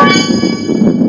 Bye.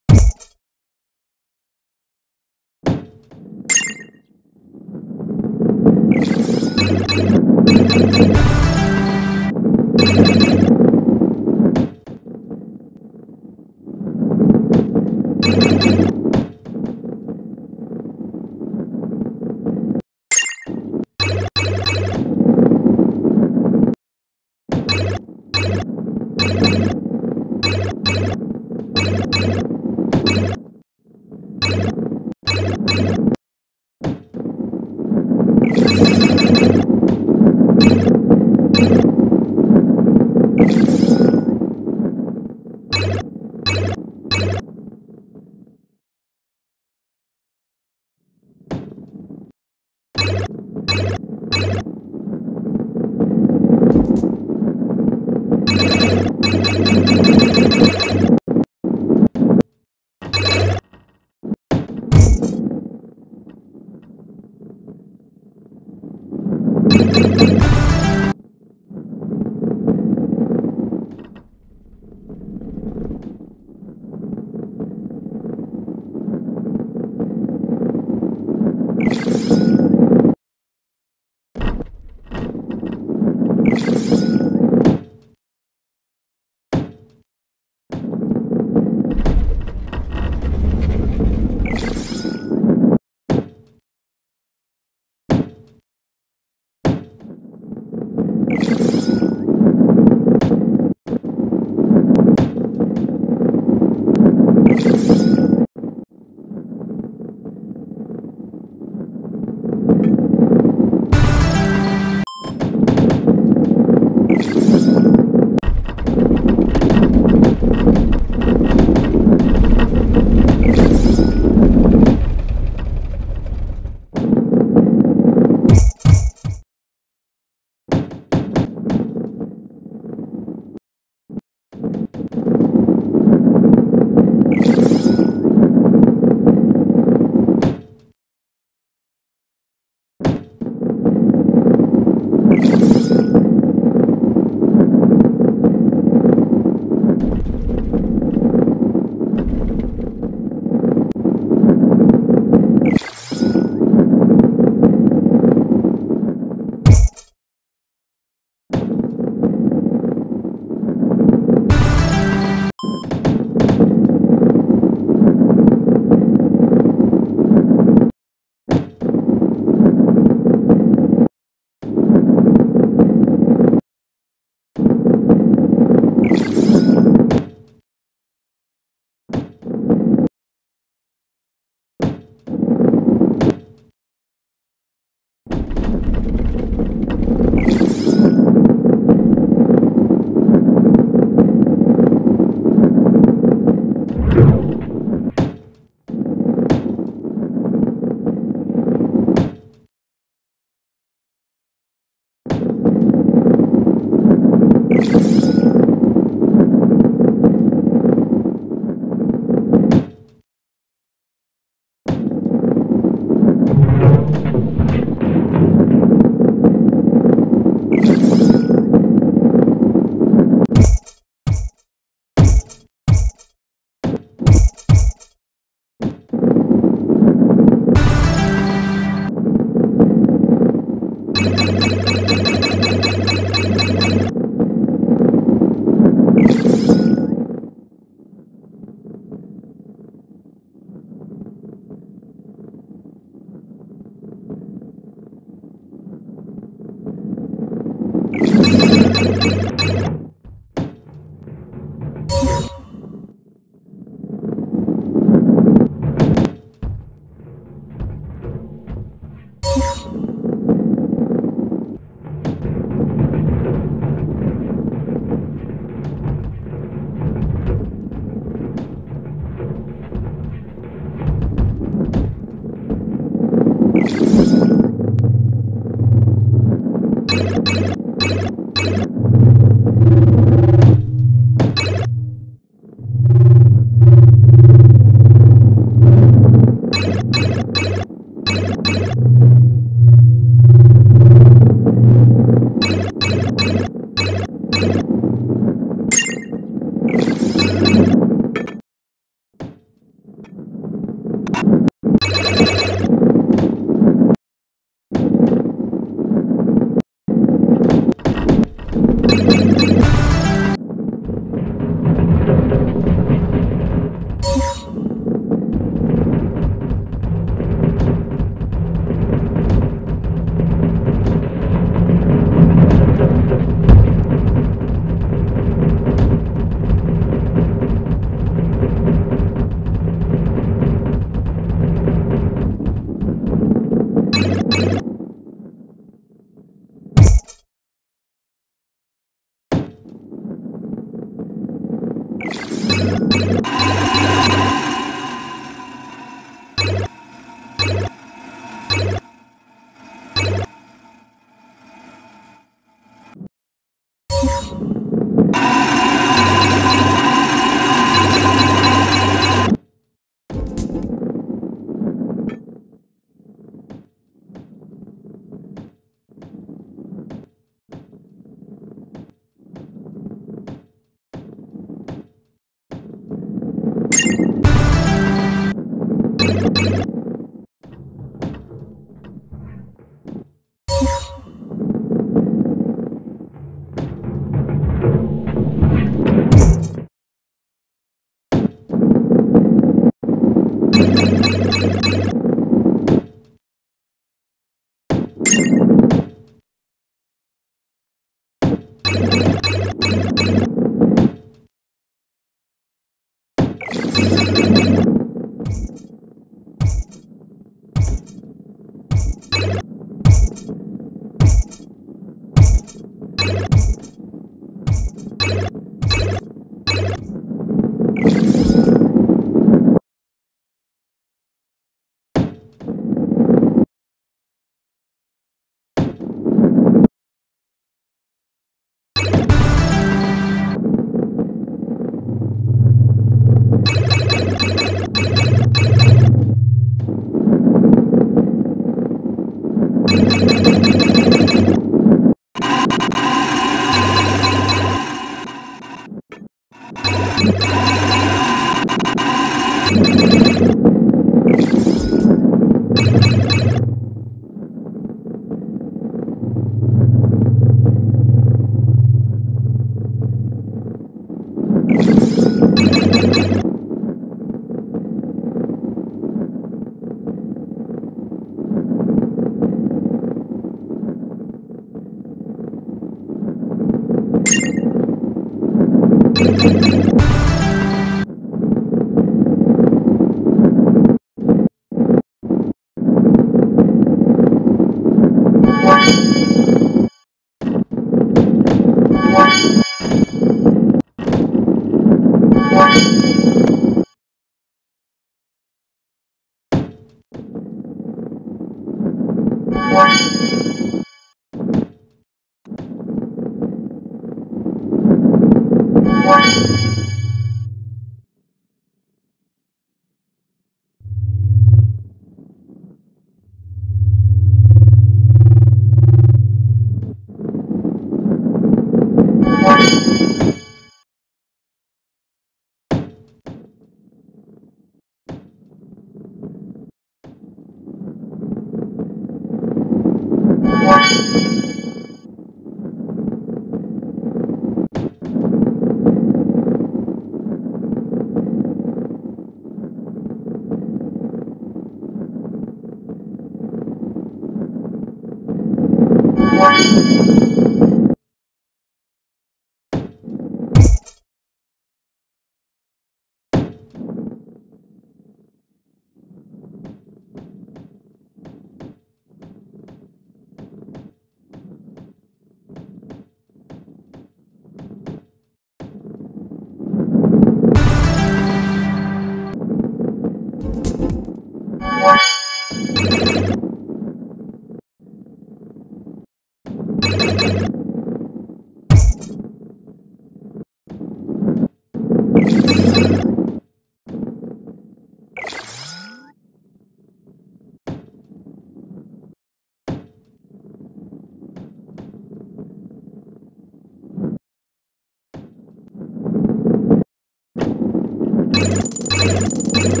You